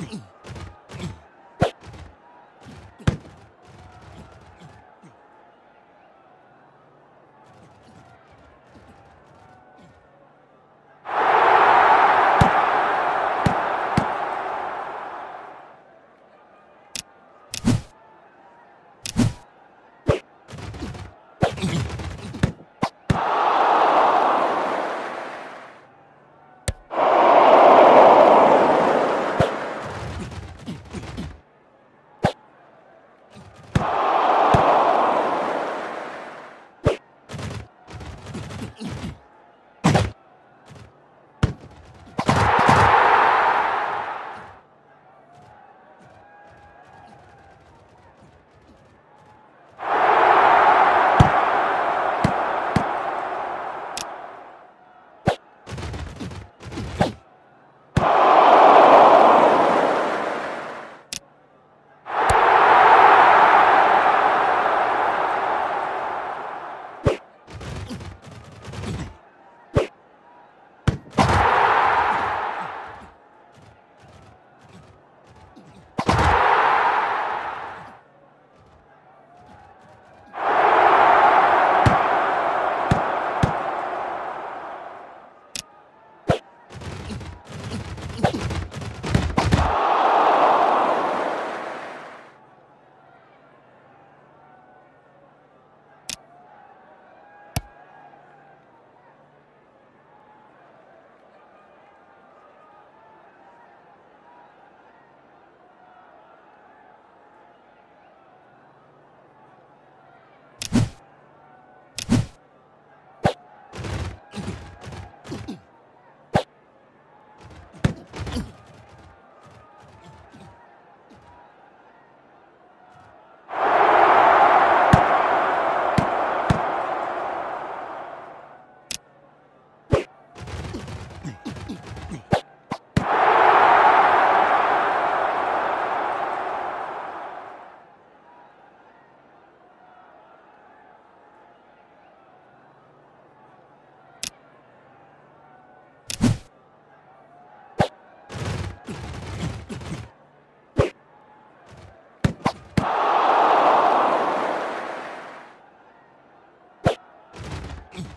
Ugh.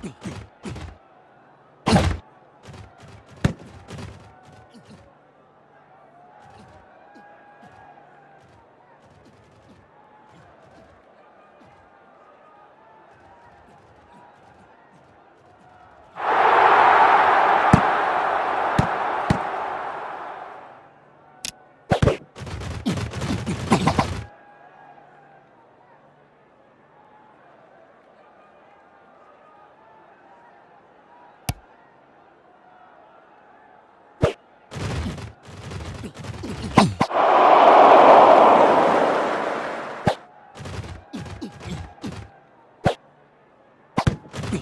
Beep, beep, beep. 你